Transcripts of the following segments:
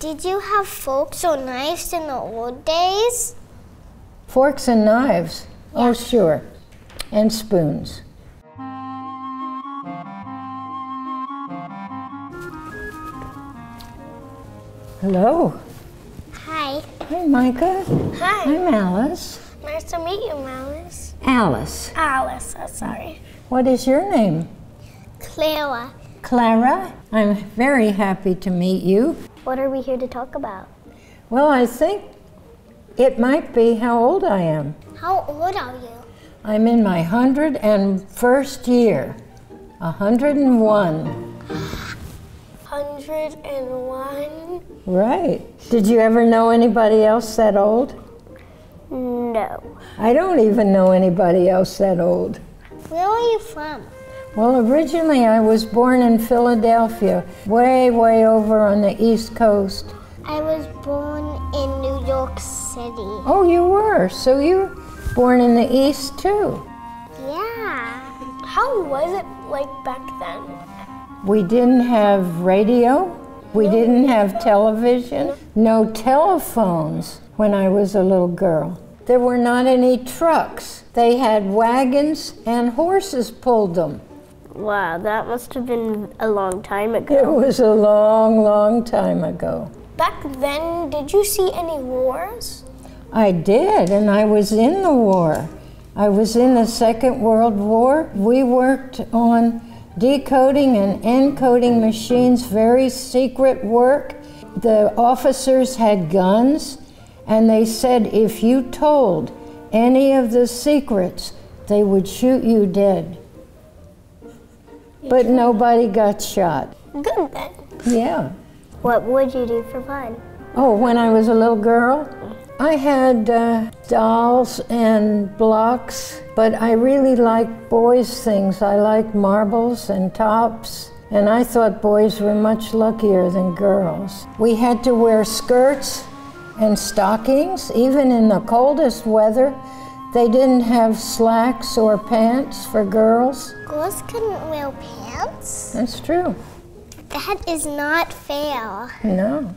Did you have forks or knives in the old days? Forks and knives? Oh, sure. And spoons. Hello. Hi. Hi, Micah. Hi. I'm Alice. Nice to meet you, Alice. Alice. Alice, oh, sorry. What is your name? Clara. Clara. I'm very happy to meet you. What are we here to talk about? Well, I think it might be how old I am. How old are you? I'm in my 101st year. 101. 101? Right. Did you ever know anybody else that old? No. I don't even know anybody else that old. Where are you from? Well, originally I was born in Philadelphia, way, way over on the East Coast. I was born in New York City. Oh, you were? So you were born in the East too? Yeah. How was it like back then? We didn't have radio. We didn't have television. No telephones when I was a little girl. There were not any trucks. They had wagons and horses pulled them. Wow, that must have been a long time ago. It was a long, long time ago. Back then, did you see any wars? I did, and I was in the war. I was in the Second World War. We worked on decoding and encoding machines, very secret work. The officers had guns, and they said if you told any of the secrets, they would shoot you dead. But nobody got shot. Good then. Yeah. What would you do for fun? Oh, when I was a little girl, I had uh, dolls and blocks, but I really liked boys' things. I liked marbles and tops, and I thought boys were much luckier than girls. We had to wear skirts and stockings, even in the coldest weather. They didn't have slacks or pants for girls. Girls couldn't wear pants? That's true. That is not fair. No.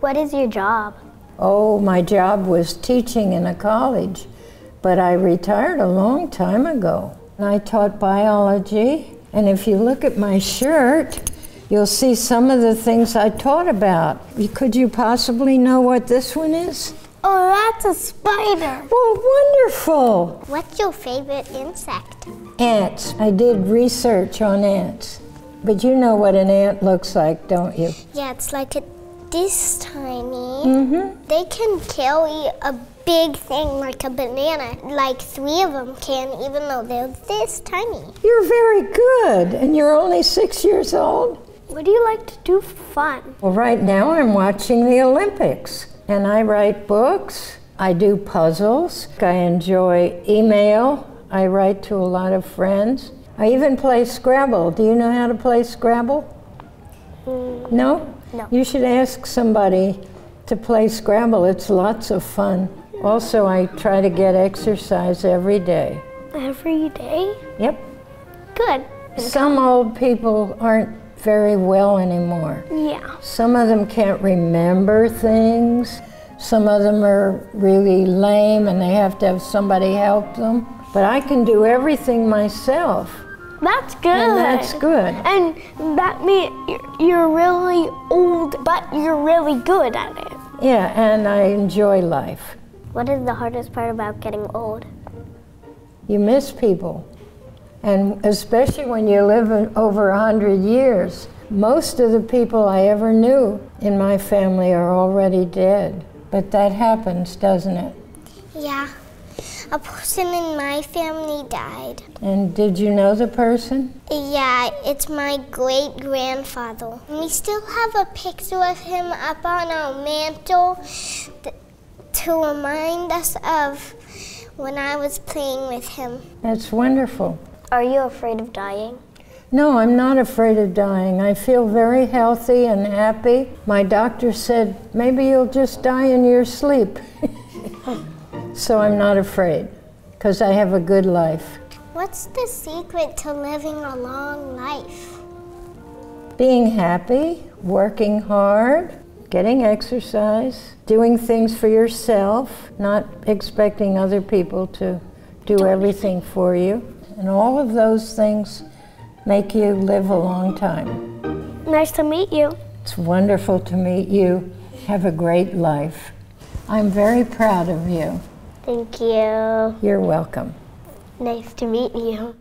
What is your job? Oh, my job was teaching in a college, but I retired a long time ago. I taught biology, and if you look at my shirt, you'll see some of the things I taught about. Could you possibly know what this one is? Oh, that's a spider. Oh, wonderful! What's your favorite insect? Ants. I did research on ants. But you know what an ant looks like, don't you? Yeah, it's like a, this tiny. Mm-hmm. They can carry a big thing like a banana. Like three of them can, even though they're this tiny. You're very good, and you're only six years old. What do you like to do for fun? Well, right now I'm watching the Olympics and I write books. I do puzzles. I enjoy email. I write to a lot of friends. I even play Scrabble. Do you know how to play Scrabble? Mm, no? No. You should ask somebody to play Scrabble. It's lots of fun. Also, I try to get exercise every day. Every day? Yep. Good. Some old people aren't very well anymore. Yeah. Some of them can't remember things. Some of them are really lame and they have to have somebody help them. But I can do everything myself, That's good. and that's good. And that means you're really old, but you're really good at it. Yeah, and I enjoy life. What is the hardest part about getting old? You miss people. And especially when you live over 100 years, most of the people I ever knew in my family are already dead. But that happens, doesn't it? Yeah. A person in my family died. And did you know the person? Yeah, it's my great grandfather. We still have a picture of him up on our mantle th- to remind us of when I was playing with him. That's wonderful. Are you afraid of dying? No, I'm not afraid of dying. I feel very healthy and happy. My doctor said, maybe you'll just die in your sleep. so I'm not afraid because I have a good life. What's the secret to living a long life? Being happy, working hard, getting exercise, doing things for yourself, not expecting other people to do everything for you. And all of those things make you live a long time. Nice to meet you. It's wonderful to meet you. Have a great life. I'm very proud of you. Thank you. You're welcome. Nice to meet you.